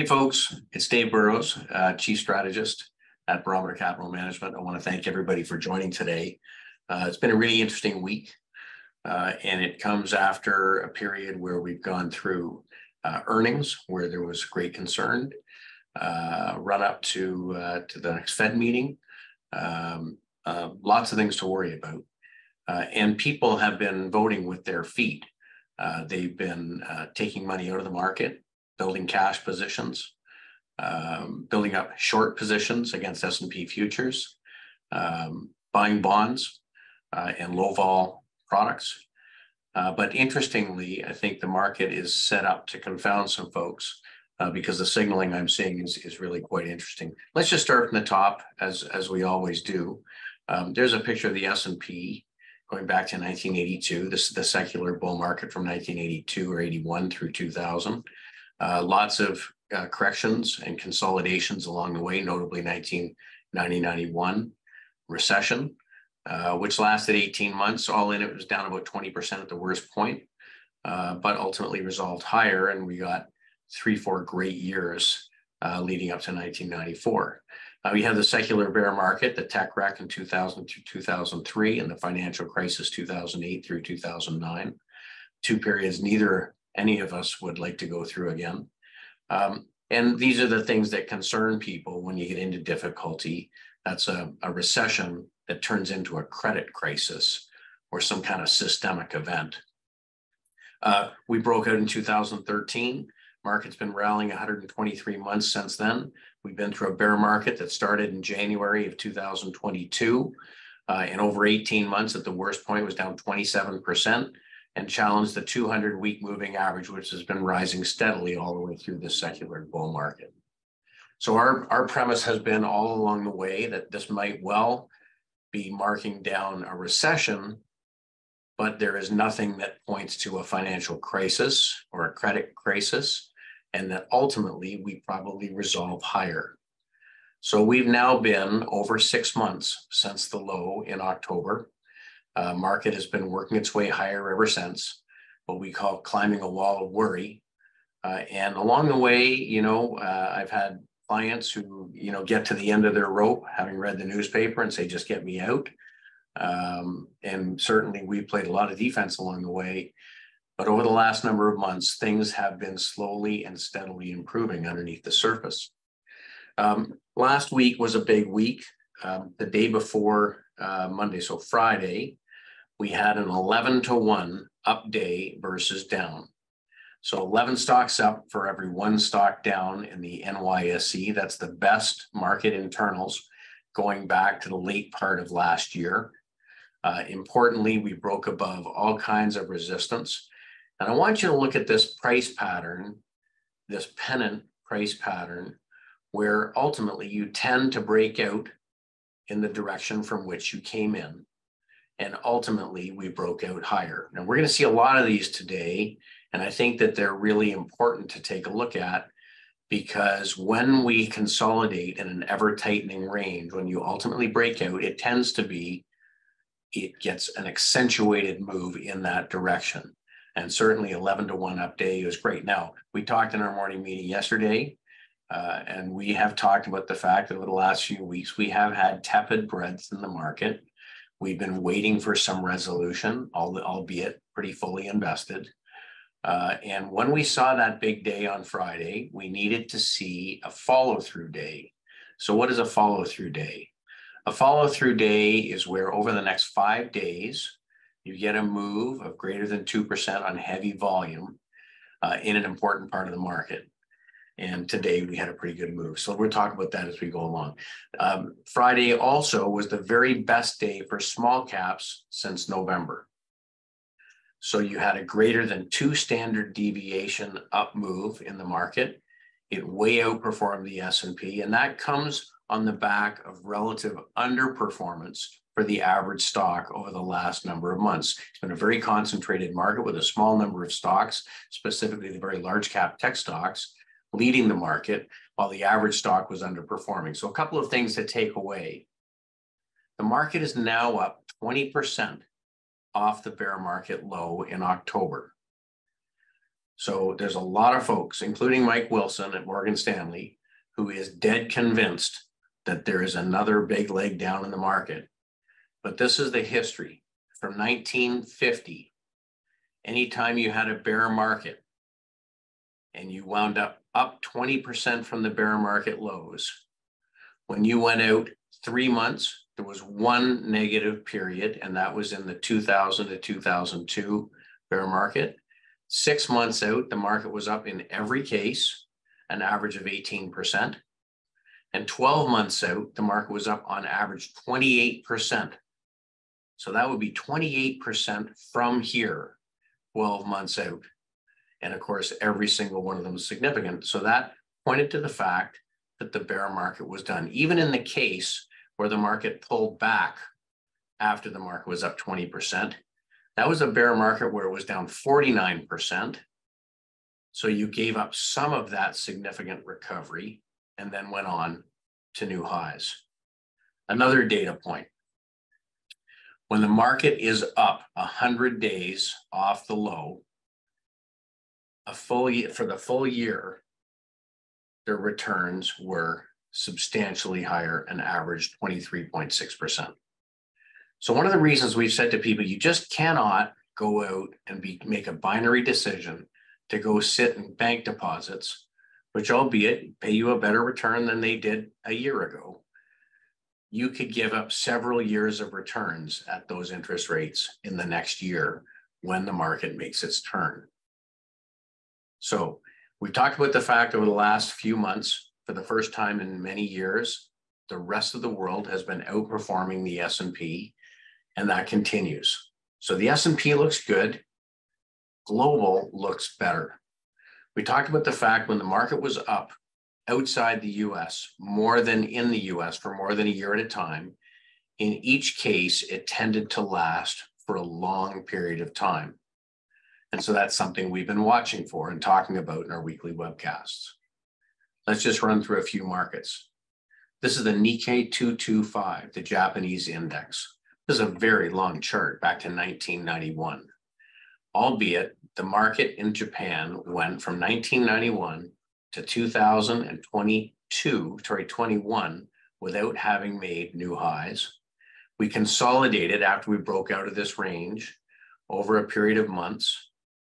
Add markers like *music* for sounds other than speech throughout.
Hey, folks, it's Dave Burrows, uh, Chief Strategist at Barometer Capital Management. I want to thank everybody for joining today. Uh, it's been a really interesting week, uh, and it comes after a period where we've gone through uh, earnings, where there was great concern, uh, run up to uh, to the next Fed meeting, um, lots of things to worry about, and people have been voting with their feet. they've been taking money out of the market building cash positions, um, building up short positions against S&P futures, um, buying bonds uh, and low vol products. Uh, but interestingly, I think the market is set up to confound some folks uh, because the signaling I'm seeing is, is really quite interesting. Let's just start from the top, as, as we always do. Um, there's a picture of the S&P going back to 1982. This is the secular bull market from 1982 or 81 through 2000. Uh, lots of uh, corrections and consolidations along the way, notably 1990-91 recession, uh, which lasted 18 months. All in, it was down about 20% at the worst point, uh, but ultimately resolved higher, and we got three, four great years uh, leading up to 1994. Uh, we had the secular bear market, the tech wreck in 2000 to 2003, and the financial crisis 2008 through 2009. Two periods neither any of us would like to go through again. Um, and these are the things that concern people when you get into difficulty. That's a, a recession that turns into a credit crisis or some kind of systemic event. Uh, we broke out in 2013. Market's been rallying 123 months since then. We've been through a bear market that started in January of 2022. Uh, and over 18 months at the worst point was down 27% and challenge the 200 week moving average, which has been rising steadily all the way through the secular bull market. So our, our premise has been all along the way that this might well be marking down a recession, but there is nothing that points to a financial crisis or a credit crisis, and that ultimately we probably resolve higher. So we've now been over six months since the low in October. Uh, market has been working its way higher ever since, what we call climbing a wall of worry. Uh, and along the way, you know, uh, I've had clients who, you know, get to the end of their rope, having read the newspaper and say, just get me out. Um, and certainly we played a lot of defense along the way. But over the last number of months, things have been slowly and steadily improving underneath the surface. Um, last week was a big week. Um, the day before uh, Monday, so Friday, we had an 11 to 1 up day versus down. So 11 stocks up for every one stock down in the NYSE. That's the best market internals going back to the late part of last year. Uh, importantly, we broke above all kinds of resistance. And I want you to look at this price pattern, this pennant price pattern, where ultimately you tend to break out in the direction from which you came in and ultimately we broke out higher. Now we're going to see a lot of these today, and I think that they're really important to take a look at because when we consolidate in an ever tightening range, when you ultimately break out, it tends to be, it gets an accentuated move in that direction. And certainly 11 to 1 up day is great. Now, we talked in our morning meeting yesterday, uh, and we have talked about the fact that over the last few weeks, we have had tepid breadth in the market. We've been waiting for some resolution, albeit pretty fully invested. Uh, and when we saw that big day on Friday, we needed to see a follow through day. So, what is a follow through day? A follow through day is where over the next five days, you get a move of greater than 2% on heavy volume uh, in an important part of the market. And today we had a pretty good move. So we'll talk about that as we go along. Um, Friday also was the very best day for small caps since November. So you had a greater than two standard deviation up move in the market. It way outperformed the S&P and that comes on the back of relative underperformance for the average stock over the last number of months. It's been a very concentrated market with a small number of stocks, specifically the very large cap tech stocks leading the market while the average stock was underperforming. So a couple of things to take away. The market is now up 20% off the bear market low in October. So there's a lot of folks, including Mike Wilson at Morgan Stanley, who is dead convinced that there is another big leg down in the market. But this is the history from 1950. Anytime you had a bear market and you wound up up 20% from the bear market lows, when you went out three months, there was one negative period, and that was in the 2000 to 2002 bear market. Six months out, the market was up in every case, an average of 18%. And 12 months out, the market was up on average 28%. So that would be 28% from here, 12 months out. And of course, every single one of them is significant. So that pointed to the fact that the bear market was done, even in the case where the market pulled back after the market was up 20%. That was a bear market where it was down 49%. So you gave up some of that significant recovery and then went on to new highs. Another data point. When the market is up 100 days off the low, a full year, for the full year, their returns were substantially higher and averaged 23.6%. So one of the reasons we've said to people, you just cannot go out and be, make a binary decision to go sit in bank deposits, which albeit pay you a better return than they did a year ago. You could give up several years of returns at those interest rates in the next year when the market makes its turn. So we talked about the fact over the last few months, for the first time in many years, the rest of the world has been outperforming the S&P and that continues. So the S&P looks good. Global looks better. We talked about the fact when the market was up outside the US more than in the US for more than a year at a time, in each case, it tended to last for a long period of time. And so that's something we've been watching for and talking about in our weekly webcasts. Let's just run through a few markets. This is the Nikkei 225, the Japanese index. This is a very long chart back to 1991. Albeit the market in Japan went from 1991 to 2022, sorry, 21, without having made new highs. We consolidated after we broke out of this range over a period of months,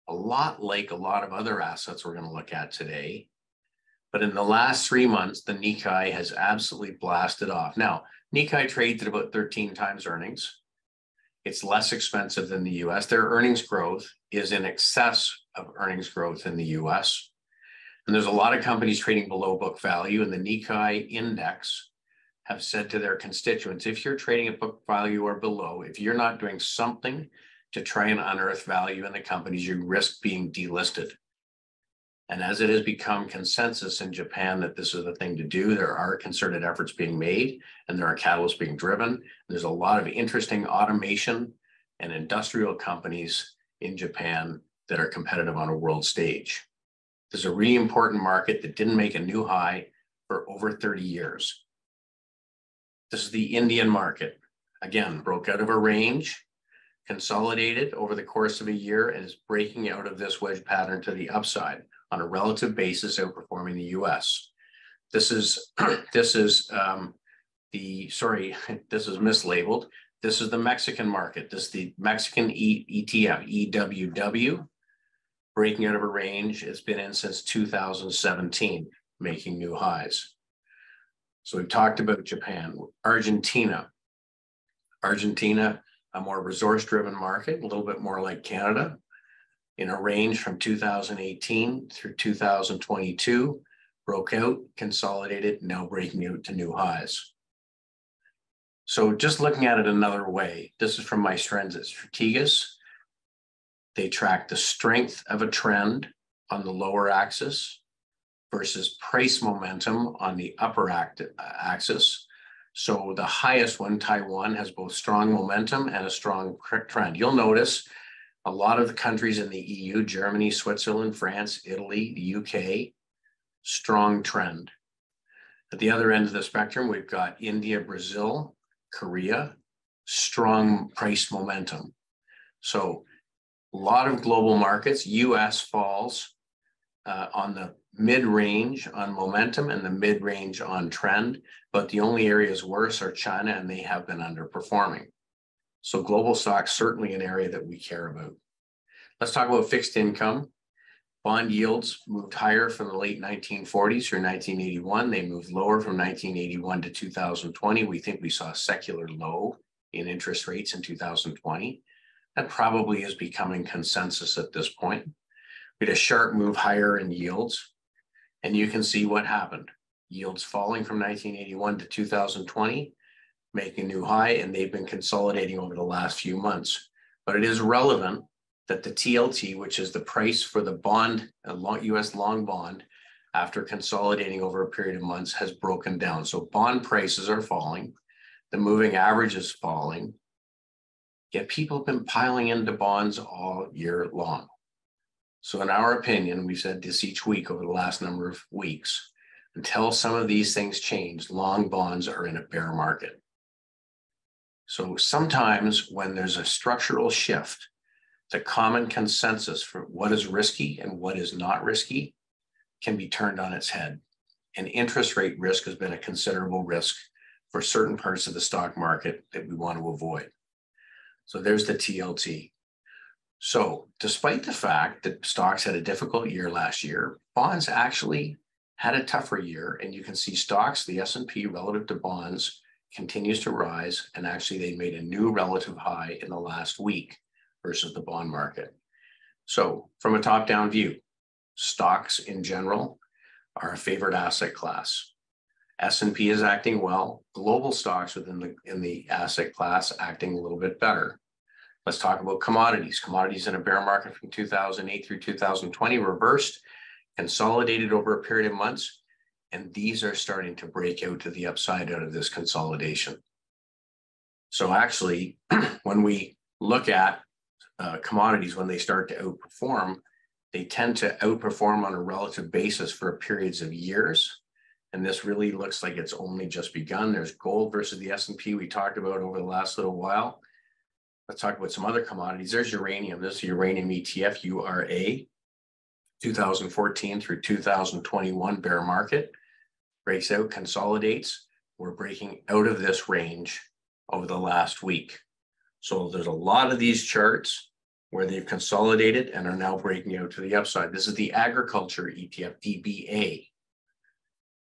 a lot like a lot of other assets we're going to look at today. But in the last three months, the Nikkei has absolutely blasted off. Now, Nikkei trades at about 13 times earnings. It's less expensive than the US. Their earnings growth is in excess of earnings growth in the US. And there's a lot of companies trading below book value, and the Nikkei index have said to their constituents if you're trading at book value or below, if you're not doing something to try and unearth value in the companies, you risk being delisted. And as it has become consensus in Japan that this is the thing to do, there are concerted efforts being made and there are catalysts being driven. There's a lot of interesting automation and industrial companies in Japan that are competitive on a world stage. There's a really important market that didn't make a new high for over 30 years. This is the Indian market. Again, broke out of a range, consolidated over the course of a year, and is breaking out of this wedge pattern to the upside on a relative basis outperforming the US. This is, *clears throat* this is um, the, sorry, *laughs* this is mislabeled. This is the Mexican market. This is the Mexican e ETF, EWW, breaking out of a range. It's been in since 2017, making new highs. So we've talked about Japan, Argentina. Argentina, a more resource driven market, a little bit more like Canada, in a range from 2018 through 2022, broke out, consolidated, now breaking out to new highs. So just looking at it another way, this is from my friends at Strategas. They track the strength of a trend on the lower axis versus price momentum on the upper axis. So the highest one, Taiwan, has both strong momentum and a strong trend. You'll notice a lot of the countries in the EU, Germany, Switzerland, France, Italy, the UK, strong trend. At the other end of the spectrum, we've got India, Brazil, Korea, strong price momentum. So a lot of global markets, US falls uh, on the mid-range on momentum and the mid-range on trend, but the only areas worse are China and they have been underperforming. So global stocks certainly an area that we care about. Let's talk about fixed income. Bond yields moved higher from the late 1940s through 1981. They moved lower from 1981 to 2020. We think we saw a secular low in interest rates in 2020. That probably is becoming consensus at this point. We had a sharp move higher in yields, and you can see what happened. Yields falling from 1981 to 2020, making a new high, and they've been consolidating over the last few months. But it is relevant that the TLT, which is the price for the bond, US long bond, after consolidating over a period of months, has broken down. So bond prices are falling, the moving average is falling, yet people have been piling into bonds all year long. So, in our opinion, we've said this each week over the last number of weeks, until some of these things change, long bonds are in a bear market. So, sometimes when there's a structural shift, the common consensus for what is risky and what is not risky can be turned on its head. And interest rate risk has been a considerable risk for certain parts of the stock market that we want to avoid. So there's the TLT. So, despite the fact that stocks had a difficult year last year, bonds actually had a tougher year, and you can see stocks, the S&P relative to bonds, continues to rise, and actually they made a new relative high in the last week versus the bond market. So, from a top-down view, stocks in general are a favorite asset class. S&P is acting well. Global stocks within the in the asset class acting a little bit better. Let's talk about commodities. Commodities in a bear market from 2008 through 2020 reversed, consolidated over a period of months, and these are starting to break out to the upside out of this consolidation. So actually, *clears throat* when we look at uh, commodities, when they start to outperform, they tend to outperform on a relative basis for periods of years. And this really looks like it's only just begun. There's gold versus the S&P we talked about over the last little while. Let's talk about some other commodities. There's uranium. This is uranium ETF, URA, 2014 through 2021 bear market. Breaks out, consolidates. We're breaking out of this range over the last week. So there's a lot of these charts where they've consolidated and are now breaking out to the upside. This is the agriculture ETF, DBA.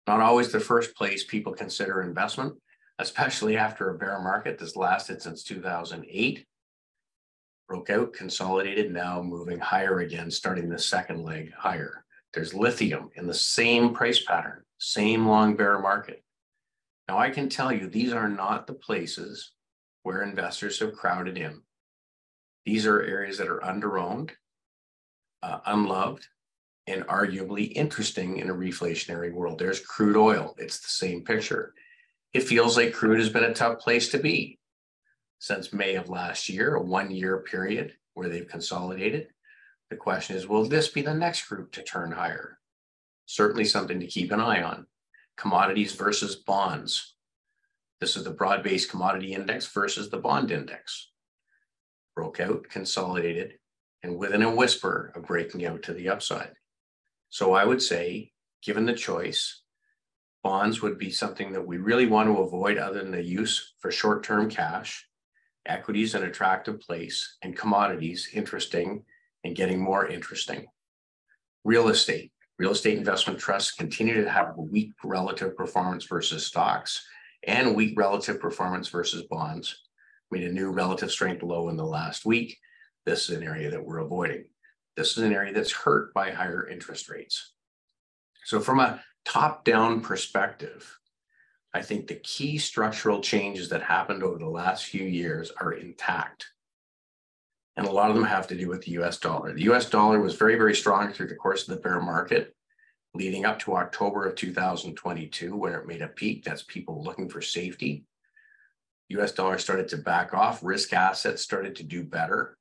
Not always the first place people consider investment especially after a bear market that's lasted since 2008. Broke out, consolidated, now moving higher again, starting the second leg higher. There's lithium in the same price pattern, same long bear market. Now, I can tell you these are not the places where investors have crowded in. These are areas that are underowned, uh, unloved, and arguably interesting in a reflationary world. There's crude oil, it's the same picture it feels like crude has been a tough place to be since May of last year, a one year period where they've consolidated. The question is, will this be the next group to turn higher? Certainly something to keep an eye on. Commodities versus bonds. This is the broad based commodity index versus the bond index. Broke out, consolidated, and within a whisper of breaking out to the upside. So I would say, given the choice, bonds would be something that we really want to avoid other than the use for short-term cash, equities an attractive place, and commodities interesting and getting more interesting. Real estate. Real estate investment trusts continue to have weak relative performance versus stocks and weak relative performance versus bonds. We Made a new relative strength low in the last week. This is an area that we're avoiding. This is an area that's hurt by higher interest rates. So from a top down perspective, I think the key structural changes that happened over the last few years are intact. And a lot of them have to do with the US dollar. The US dollar was very, very strong through the course of the bear market, leading up to October of 2022, where it made a peak. That's people looking for safety. US dollar started to back off, risk assets started to do better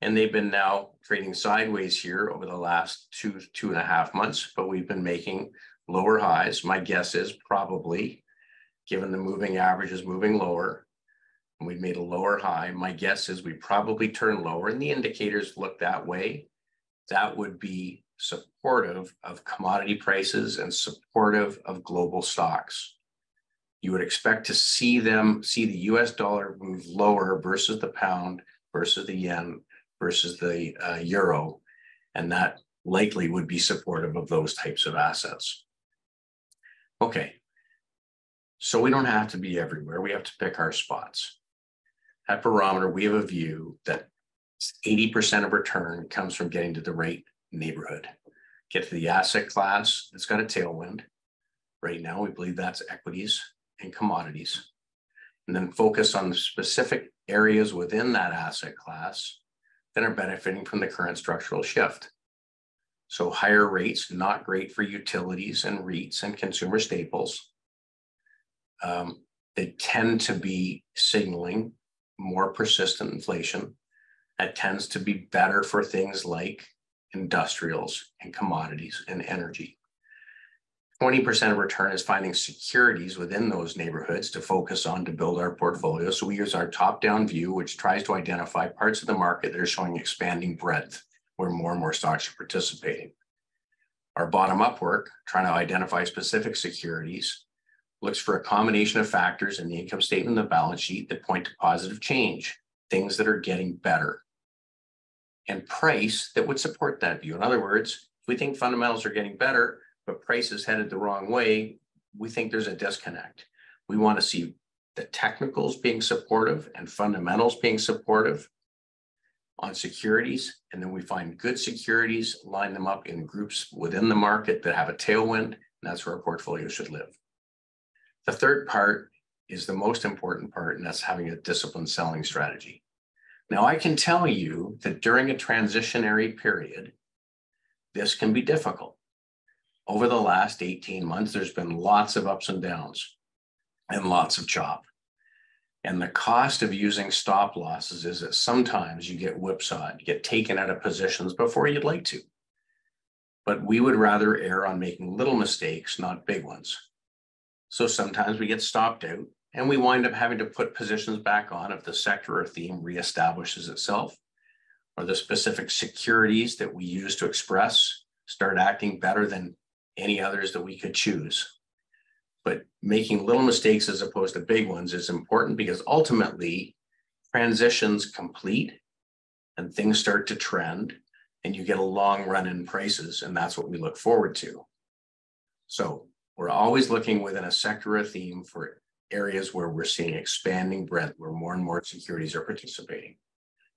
and they've been now trading sideways here over the last two two and a half months but we've been making lower highs. My guess is probably given the moving average is moving lower and we made a lower high. My guess is we probably turn lower and the indicators look that way. That would be supportive of commodity prices and supportive of global stocks. You would expect to see them see the US dollar move lower versus the pound versus the yen versus the uh, euro, and that likely would be supportive of those types of assets. Okay, so we don't have to be everywhere. We have to pick our spots. At Barometer, we have a view that 80% of return comes from getting to the right neighborhood. Get to the asset class that's got a tailwind. Right now, we believe that's equities and commodities. And then focus on the specific areas within that asset class that are benefiting from the current structural shift. So higher rates, not great for utilities and REITs and consumer staples. Um, they tend to be signaling more persistent inflation. That tends to be better for things like industrials and commodities and energy. 20% of return is finding securities within those neighborhoods to focus on to build our portfolio. So we use our top down view, which tries to identify parts of the market that are showing expanding breadth where more and more stocks are participating. Our bottom up work, trying to identify specific securities, looks for a combination of factors in the income statement and the balance sheet that point to positive change, things that are getting better, and price that would support that view. In other words, if we think fundamentals are getting better, but price is headed the wrong way, we think there's a disconnect. We want to see the technicals being supportive and fundamentals being supportive on securities. And then we find good securities, line them up in groups within the market that have a tailwind, and that's where a portfolio should live. The third part is the most important part, and that's having a disciplined selling strategy. Now, I can tell you that during a transitionary period, this can be difficult. Over the last 18 months, there's been lots of ups and downs and lots of chop. And the cost of using stop losses is that sometimes you get whipsawed, you get taken out of positions before you'd like to. But we would rather err on making little mistakes, not big ones. So sometimes we get stopped out and we wind up having to put positions back on if the sector or theme reestablishes itself or the specific securities that we use to express start acting better than any others that we could choose. But making little mistakes as opposed to big ones is important because ultimately transitions complete and things start to trend and you get a long run in prices. And that's what we look forward to. So we're always looking within a sector or theme for areas where we're seeing expanding breadth, where more and more securities are participating.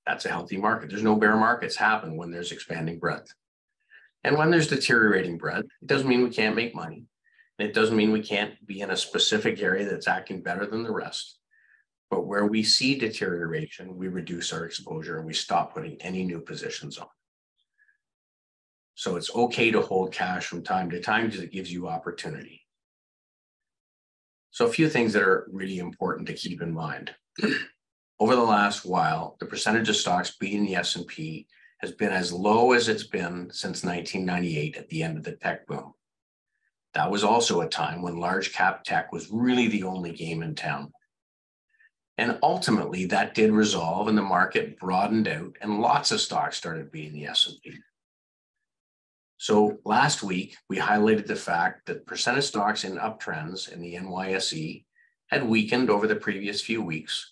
That's a healthy market. There's no bear markets happen when there's expanding breadth. And when there's deteriorating breadth, it doesn't mean we can't make money. And It doesn't mean we can't be in a specific area that's acting better than the rest. But where we see deterioration, we reduce our exposure and we stop putting any new positions on. So it's okay to hold cash from time to time because it gives you opportunity. So a few things that are really important to keep in mind. *clears throat* Over the last while, the percentage of stocks beating the S&P has been as low as it's been since 1998 at the end of the tech boom. That was also a time when large cap tech was really the only game in town. And ultimately that did resolve and the market broadened out and lots of stocks started beating the S&P. So last week, we highlighted the fact that percent of stocks in uptrends in the NYSE had weakened over the previous few weeks,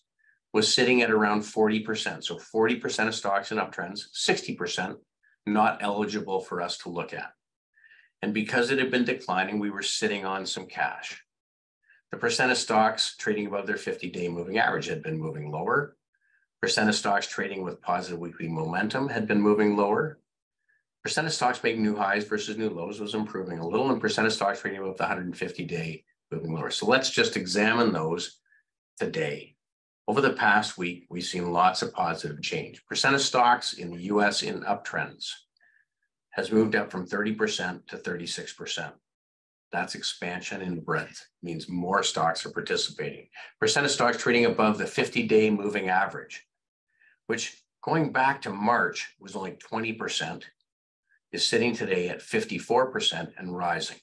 was sitting at around 40%. So 40% of stocks in uptrends, 60% not eligible for us to look at. And because it had been declining, we were sitting on some cash. The percent of stocks trading above their 50 day moving average had been moving lower. Percent of stocks trading with positive weekly momentum had been moving lower percent of stocks making new highs versus new lows was improving a little, and percent of stocks trading above the 150 day moving lower. So let's just examine those today. Over the past week, we've seen lots of positive change. Percent of stocks in the US in uptrends has moved up from 30% to 36%. That's expansion in breadth, means more stocks are participating. Percent of stocks trading above the 50 day moving average, which going back to March was only 20% is sitting today at 54% and rising.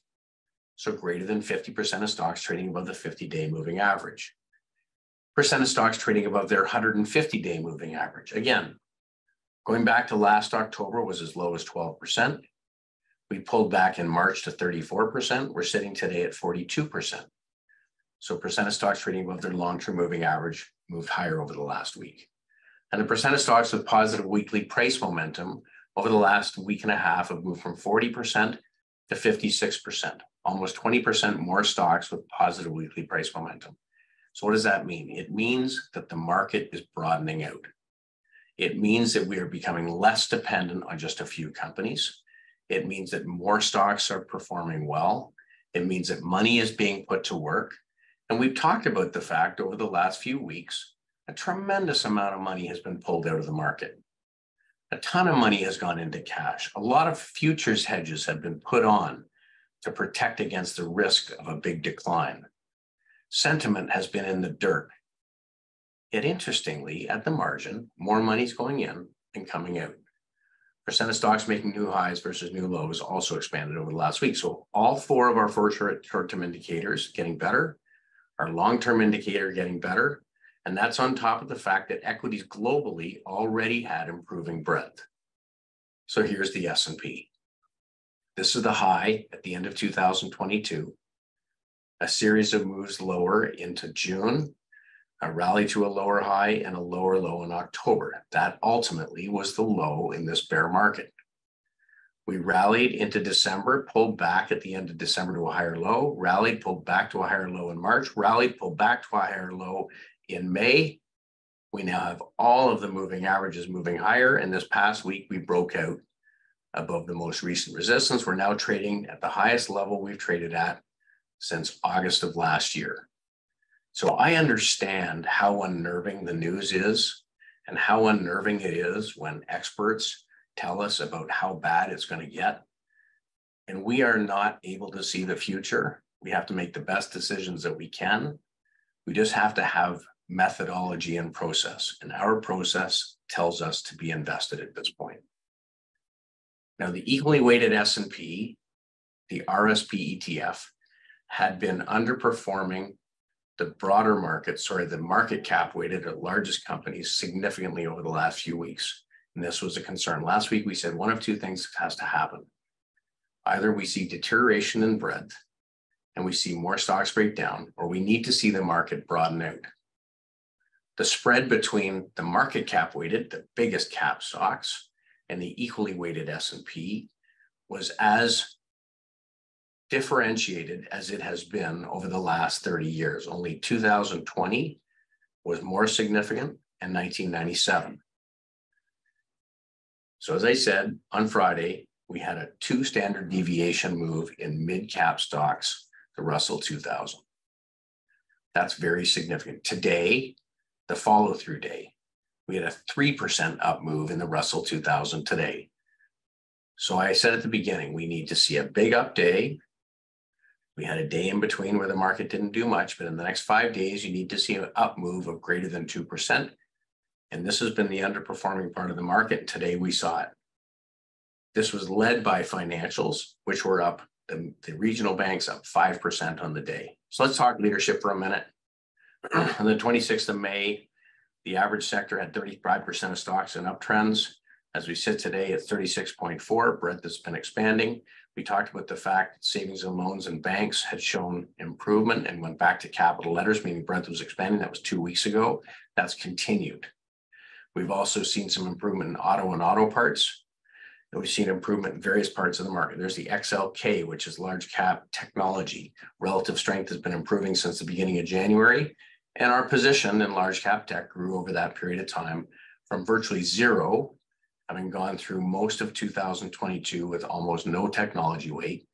So greater than 50% of stocks trading above the 50 day moving average. Percent of stocks trading above their 150 day moving average. Again, going back to last October was as low as 12%. We pulled back in March to 34%. We're sitting today at 42%. So percent of stocks trading above their long-term moving average moved higher over the last week. And the percent of stocks with positive weekly price momentum over the last week and a half have moved from 40% to 56%, almost 20% more stocks with positive weekly price momentum. So what does that mean? It means that the market is broadening out. It means that we are becoming less dependent on just a few companies. It means that more stocks are performing well. It means that money is being put to work. And we've talked about the fact over the last few weeks, a tremendous amount of money has been pulled out of the market. A ton of money has gone into cash. A lot of futures hedges have been put on to protect against the risk of a big decline. Sentiment has been in the dirt. Yet interestingly, at the margin, more money's going in and coming out. Percent of stocks making new highs versus new lows also expanded over the last week. So all four of our four short-term indicators getting better, our long-term indicator getting better, and that's on top of the fact that equities globally already had improving breadth. So here's the S&P. This is the high at the end of 2022. A series of moves lower into June, a rally to a lower high and a lower low in October. That ultimately was the low in this bear market. We rallied into December, pulled back at the end of December to a higher low, rallied, pulled back to a higher low in March, rallied, pulled back to a higher low in May. We now have all of the moving averages moving higher. And this past week, we broke out above the most recent resistance. We're now trading at the highest level we've traded at since August of last year. So I understand how unnerving the news is and how unnerving it is when experts tell us about how bad it's going to get. And we are not able to see the future. We have to make the best decisions that we can. We just have to have methodology and process. And our process tells us to be invested at this point. Now, the equally weighted S&P, the RSP ETF, had been underperforming the broader market, sorry, the market cap weighted at largest companies significantly over the last few weeks. And this was a concern. Last week, we said one of two things has to happen. Either we see deterioration in breadth and we see more stocks break down, or we need to see the market broaden out. The spread between the market cap weighted, the biggest cap stocks, and the equally weighted S&P was as differentiated as it has been over the last 30 years. Only 2020 was more significant and 1997. So as I said, on Friday, we had a two standard deviation move in mid-cap stocks, the Russell 2000. That's very significant. Today, the follow-through day, we had a 3% up move in the Russell 2000 today. So I said at the beginning, we need to see a big up day. We had a day in between where the market didn't do much, but in the next five days, you need to see an up move of greater than 2%. And this has been the underperforming part of the market. Today we saw it. This was led by financials, which were up, the, the regional banks up 5% on the day. So let's talk leadership for a minute. *clears throat* on the 26th of May, the average sector had 35% of stocks in uptrends. As we sit today at 36.4, breadth has been expanding. We talked about the fact that savings and loans and banks had shown improvement and went back to capital letters, meaning breadth was expanding. That was two weeks ago. That's continued. We've also seen some improvement in auto and auto parts. And we've seen improvement in various parts of the market. There's the XLK, which is large cap technology. Relative strength has been improving since the beginning of January. And our position in large cap tech grew over that period of time from virtually zero, having gone through most of 2022 with almost no technology weight,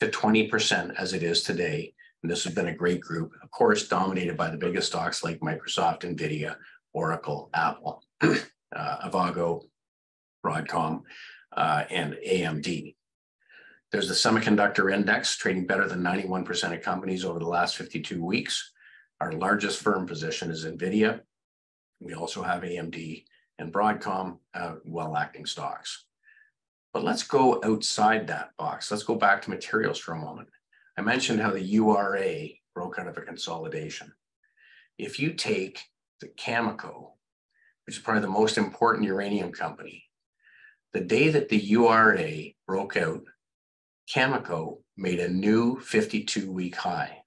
to 20% as it is today. And this has been a great group, of course, dominated by the biggest stocks like Microsoft, NVIDIA, Oracle, Apple *clears throat* uh, Avago, Broadcom, uh, and AMD. There's the semiconductor index trading better than 91% of companies over the last 52 weeks. Our largest firm position is NVIDIA. We also have AMD and Broadcom, uh, well acting stocks. But let's go outside that box. Let's go back to materials for a moment. I mentioned how the URA broke out of a consolidation. If you take the Cameco which is probably the most important uranium company. The day that the URA broke out Cameco made a new 52 week high.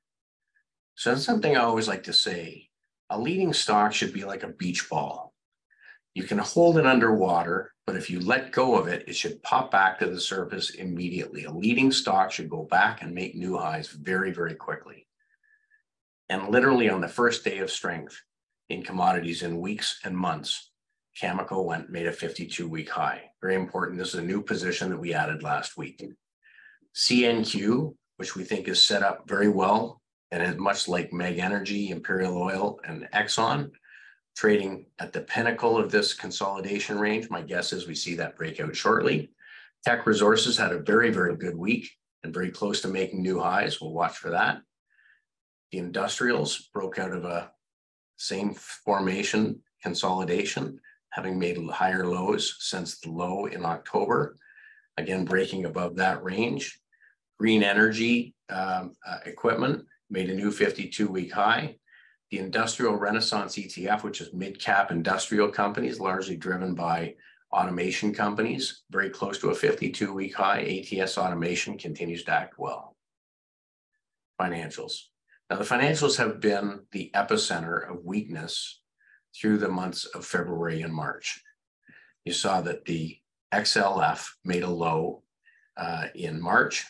So that's something I always like to say. A leading stock should be like a beach ball. You can hold it underwater, but if you let go of it, it should pop back to the surface immediately. A leading stock should go back and make new highs very, very quickly. And literally on the first day of strength in commodities in weeks and months, Cameco went made a 52 week high. Very important. This is a new position that we added last week. CNQ, which we think is set up very well and is much like Meg Energy, Imperial Oil, and Exxon, trading at the pinnacle of this consolidation range. My guess is we see that breakout shortly. Teck Resources had a very, very good week and very close to making new highs. We'll watch for that. The industrials broke out of a same formation consolidation having made higher lows since the low in October, again, breaking above that range. Green energy um, uh, equipment made a new 52 week high. The Industrial Renaissance ETF, which is mid cap industrial companies, largely driven by automation companies, very close to a 52 week high. ATS automation continues to act well. Financials. Now, the financials have been the epicenter of weakness through the months of February and March. You saw that the XLF made a low uh, in March.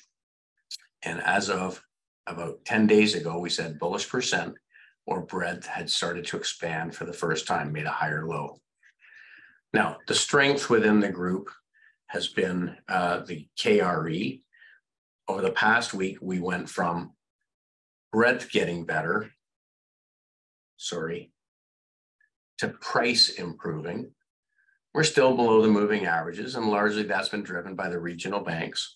And as of about 10 days ago, we said bullish percent or breadth had started to expand for the first time, made a higher low. Now, the strength within the group has been uh, the KRE. Over the past week, we went from breadth getting better, sorry, to price improving. We're still below the moving averages, and largely that's been driven by the regional banks.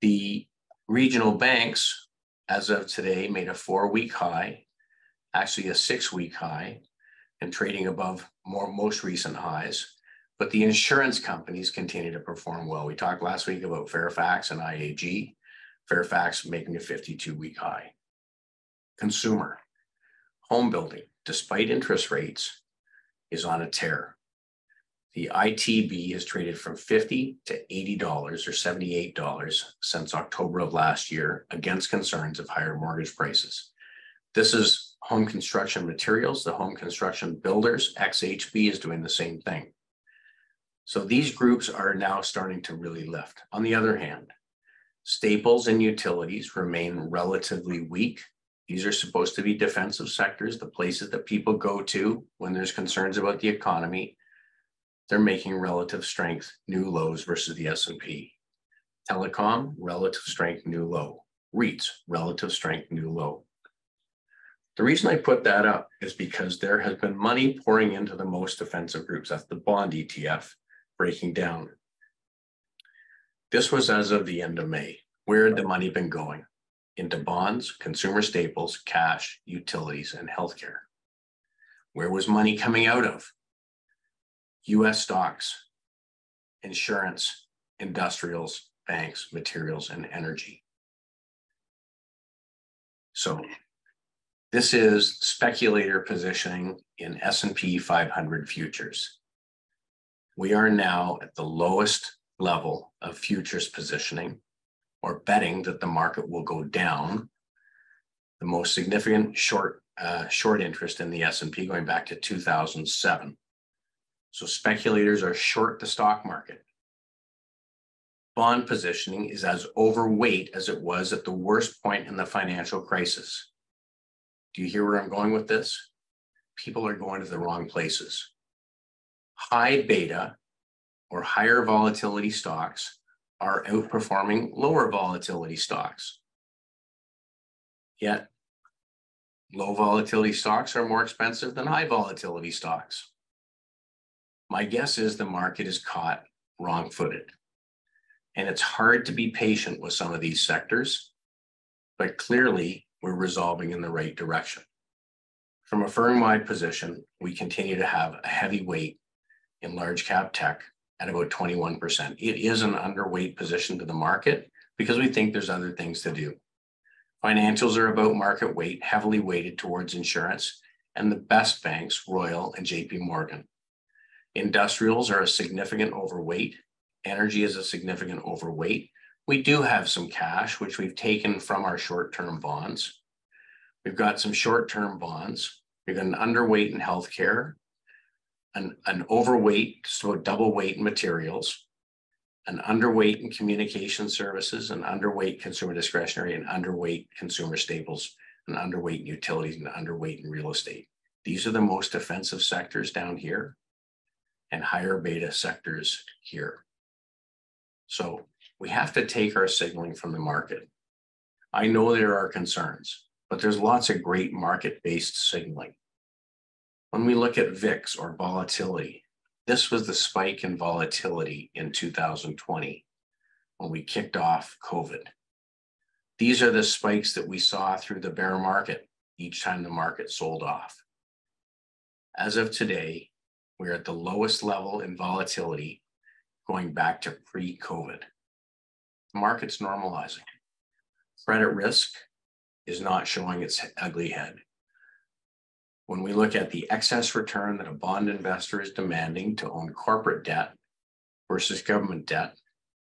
The regional banks, as of today, made a four week high, actually a six week high, and trading above more most recent highs. But the insurance companies continue to perform well. We talked last week about Fairfax and IAG. Fairfax making a 52 week high. Consumer, home building, despite interest rates, is on a tear. The ITB has traded from 50 to $80 or $78 since October of last year against concerns of higher mortgage prices. This is home construction materials, the home construction builders, XHB is doing the same thing. So these groups are now starting to really lift. On the other hand, staples and utilities remain relatively weak these are supposed to be defensive sectors, the places that people go to when there's concerns about the economy. They're making relative strength new lows versus the S&P. Telecom, relative strength new low. REITs, relative strength new low. The reason I put that up is because there has been money pouring into the most defensive groups. That's the bond ETF breaking down. This was as of the end of May. Where had the money been going? into bonds, consumer staples, cash, utilities, and healthcare. Where was money coming out of? US stocks, insurance, industrials, banks, materials, and energy. So this is speculator positioning in S&P 500 futures. We are now at the lowest level of futures positioning or betting that the market will go down. The most significant short uh, short interest in the S&P going back to 2007. So speculators are short the stock market. Bond positioning is as overweight as it was at the worst point in the financial crisis. Do you hear where I'm going with this? People are going to the wrong places. High beta or higher volatility stocks are outperforming lower volatility stocks. Yet, low volatility stocks are more expensive than high volatility stocks. My guess is the market is caught wrong footed. And it's hard to be patient with some of these sectors, but clearly we're resolving in the right direction. From a firm wide position, we continue to have a heavy weight in large cap tech at about 21%. It is an underweight position to the market because we think there's other things to do. Financials are about market weight, heavily weighted towards insurance, and the best banks, Royal and JP Morgan. Industrials are a significant overweight. Energy is a significant overweight, we do have some cash, which we've taken from our short-term bonds. We've got some short-term bonds. We've got an underweight in healthcare, an, an overweight, so double weight in materials, an underweight in communication services, an underweight consumer discretionary, and underweight consumer staples, an underweight in utilities, and underweight in real estate. These are the most defensive sectors down here and higher beta sectors here. So we have to take our signaling from the market. I know there are concerns, but there's lots of great market-based signaling. When we look at VIX or volatility, this was the spike in volatility in 2020 when we kicked off COVID. These are the spikes that we saw through the bear market each time the market sold off. As of today, we're at the lowest level in volatility going back to pre-COVID. The market's normalizing. Credit risk is not showing its ugly head. When we look at the excess return that a bond investor is demanding to own corporate debt versus government debt,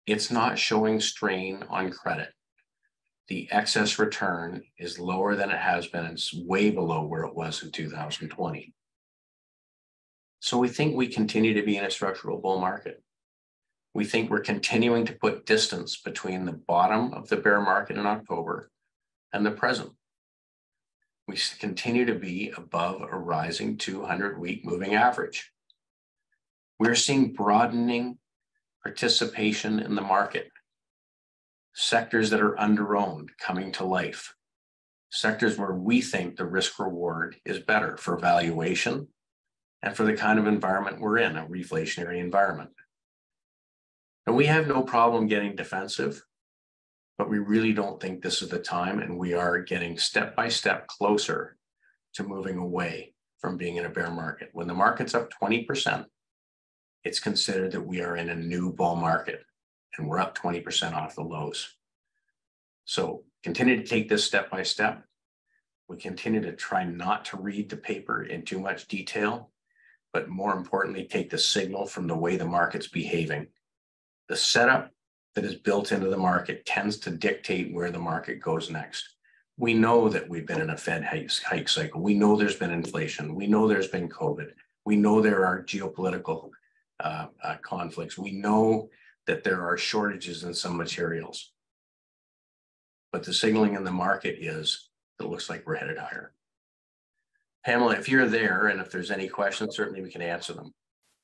it's not showing strain on credit. The excess return is lower than it has been. It's way below where it was in 2020. So we think we continue to be in a structural bull market. We think we're continuing to put distance between the bottom of the bear market in October and the present. We continue to be above a rising 200 week moving average. We're seeing broadening participation in the market, sectors that are underowned coming to life, sectors where we think the risk reward is better for valuation and for the kind of environment we're in, a reflationary environment. And we have no problem getting defensive, but we really don't think this is the time, and we are getting step by step closer to moving away from being in a bear market. When the market's up 20%, it's considered that we are in a new bull market, and we're up 20% off the lows. So continue to take this step by step. We continue to try not to read the paper in too much detail but more importantly, take the signal from the way the market's behaving. The setup that is built into the market tends to dictate where the market goes next. We know that we've been in a Fed hike cycle. We know there's been inflation. We know there's been COVID. We know there are geopolitical uh, uh, conflicts. We know that there are shortages in some materials. But the signaling in the market is it looks like we're headed higher. Pamela, if you're there and if there's any questions, certainly we can answer them.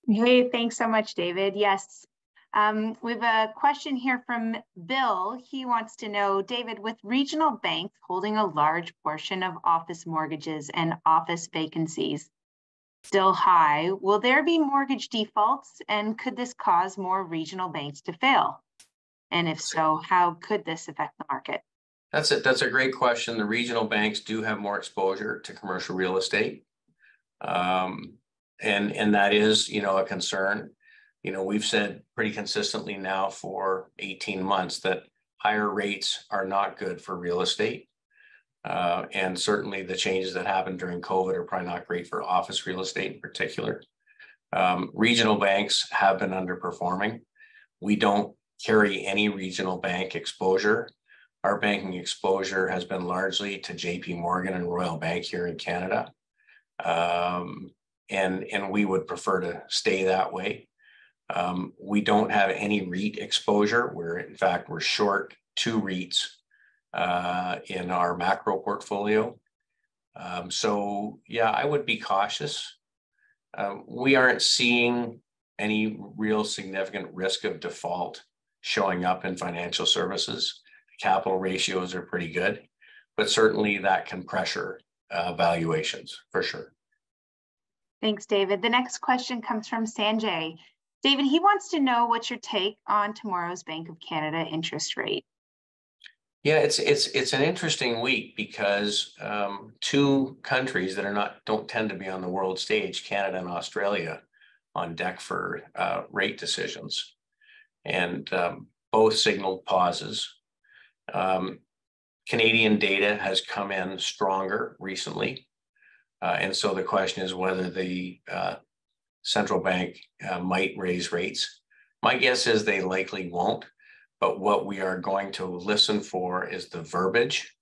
Hey, thanks so much, David. Yes. Um, we have a question here from Bill. He wants to know, David, with regional banks holding a large portion of office mortgages and office vacancies still high, will there be mortgage defaults and could this cause more regional banks to fail? And if so, how could this affect the market? That's it. That's a great question. The regional banks do have more exposure to commercial real estate. Um, and, and that is, you know, a concern. You know, we've said pretty consistently now for 18 months that higher rates are not good for real estate. Uh, and certainly the changes that happened during COVID are probably not great for office real estate in particular. Um, regional banks have been underperforming. We don't carry any regional bank exposure our banking exposure has been largely to JP Morgan and Royal Bank here in Canada. Um, and, and we would prefer to stay that way. Um, we don't have any REIT exposure. We're, in fact, we're short two REITs uh, in our macro portfolio. Um, so, yeah, I would be cautious. Uh, we aren't seeing any real significant risk of default showing up in financial services capital ratios are pretty good, but certainly that can pressure uh, valuations for sure. Thanks, David. The next question comes from Sanjay. David, he wants to know what's your take on tomorrow's Bank of Canada interest rate. Yeah, it's it's it's an interesting week because um, two countries that are not don't tend to be on the world stage, Canada and Australia, on deck for uh, rate decisions, and um, both signaled pauses. Um, Canadian data has come in stronger recently. Uh, and so the question is whether the uh, central bank uh, might raise rates. My guess is they likely won't. But what we are going to listen for is the verbiage,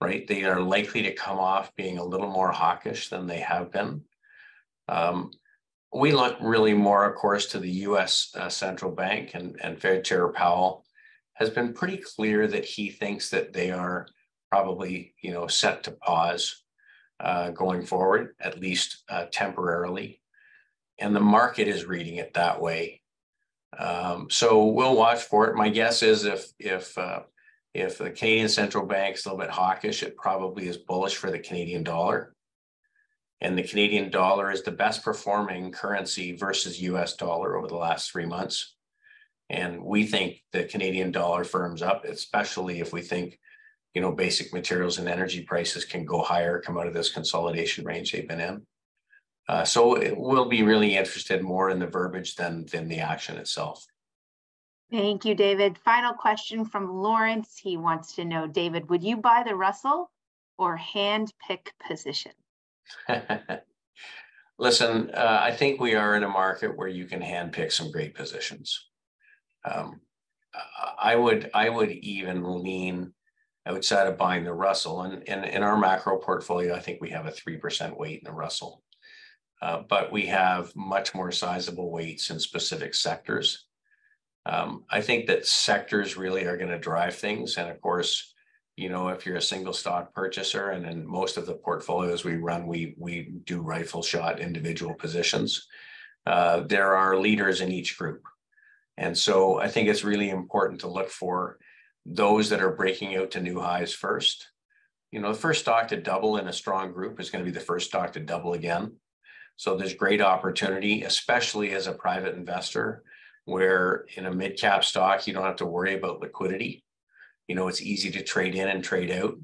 right? They are likely to come off being a little more hawkish than they have been. Um, we look really more, of course, to the U.S. Uh, central bank and, and Fed Chair Powell has been pretty clear that he thinks that they are probably, you know, set to pause uh, going forward, at least uh, temporarily. And the market is reading it that way. Um, so we'll watch for it. My guess is if if uh, if the Canadian central bank is a little bit hawkish, it probably is bullish for the Canadian dollar. And the Canadian dollar is the best performing currency versus US dollar over the last three months. And we think the Canadian dollar firms up, especially if we think, you know, basic materials and energy prices can go higher, come out of this consolidation range they've been in. Uh, so we'll be really interested more in the verbiage than, than the action itself. Thank you, David. Final question from Lawrence. He wants to know, David, would you buy the Russell or hand pick position? *laughs* Listen, uh, I think we are in a market where you can handpick some great positions. Um, I would I would even lean outside of buying the Russell, and, and in our macro portfolio, I think we have a three percent weight in the Russell, uh, but we have much more sizable weights in specific sectors. Um, I think that sectors really are going to drive things, and of course, you know, if you're a single stock purchaser and in most of the portfolios we run, we we do rifle shot individual positions. Uh, there are leaders in each group. And so I think it's really important to look for those that are breaking out to new highs first. You know, the first stock to double in a strong group is going to be the first stock to double again. So there's great opportunity, especially as a private investor, where in a mid cap stock, you don't have to worry about liquidity you know, it's easy to trade in and trade out.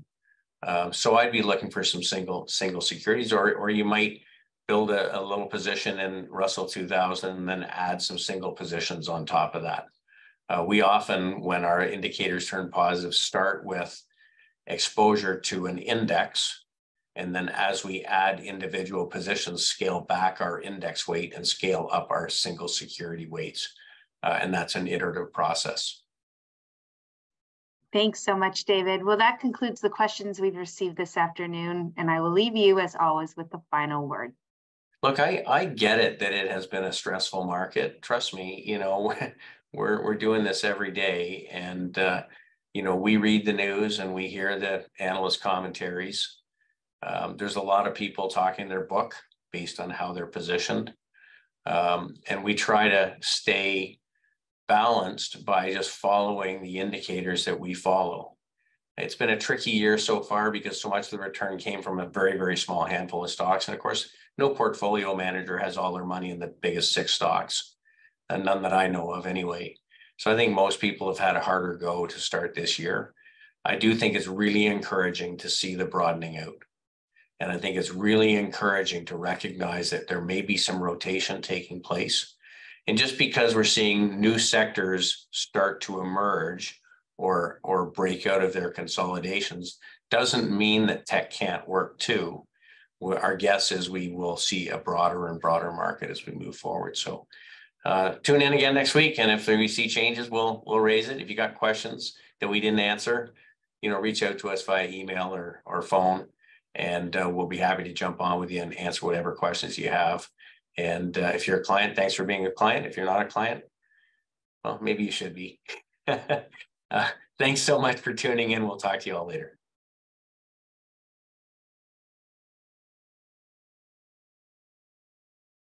Um, so I'd be looking for some single single securities, or or you might build a, a, little position in Russell 2000 and then add some single positions on top of that. Uh, we often, when our indicators turn positive, start with exposure to an index. And then as we add individual positions, scale back our index weight and scale up our single security weights. Uh, and that's an iterative process. Thanks so much, David. Well, that concludes the questions we've received this afternoon, and I will leave you, as always, with the final word. Look, I, I get it that it has been a stressful market. Trust me, you know, *laughs* we're, we're doing this every day. And, uh, you know, we read the news and we hear the analyst commentaries. Um, there's a lot of people talking their book based on how they're positioned. Um, and we try to stay balanced by just following the indicators that we follow. It's been a tricky year so far because so much of the return came from a very, very small handful of stocks. And of course, no portfolio manager has all their money in the biggest six stocks, and none that I know of anyway. So I think most people have had a harder go to start this year. I do think it's really encouraging to see the broadening out. And I think it's really encouraging to recognize that there may be some rotation taking place and just because we're seeing new sectors start to emerge or or break out of their consolidations doesn't mean that tech can't work too. Our guess is we will see a broader and broader market as we move forward. So uh, tune in again next week, and if we see changes, we'll we'll raise it. If you got questions that we didn't answer, you know, reach out to us via email or or phone, and uh, we'll be happy to jump on with you and answer whatever questions you have. And uh, if you're a client, thanks for being a client. If you're not a client, well, maybe you should be. *laughs* uh, thanks so much for tuning in. We'll talk to you all later.